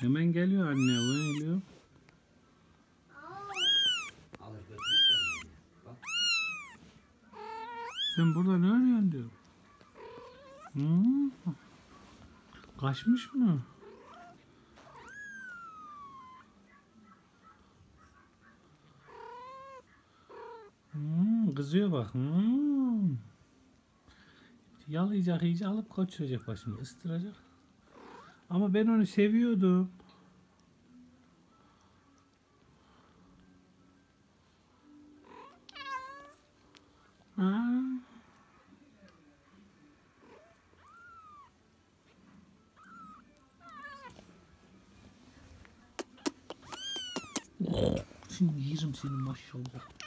Hemen geliyor anne. O geliyor. Sen burada ne arıyorsun diyor. Hmm. Kaçmış mı? Hmm, kızıyor bak. Hmm. Yalayacak iyice alıp kaçıracak başımı ıstıracak. Ama ben onu seviyordum. Ha. Şimdi yerim seni maşallah.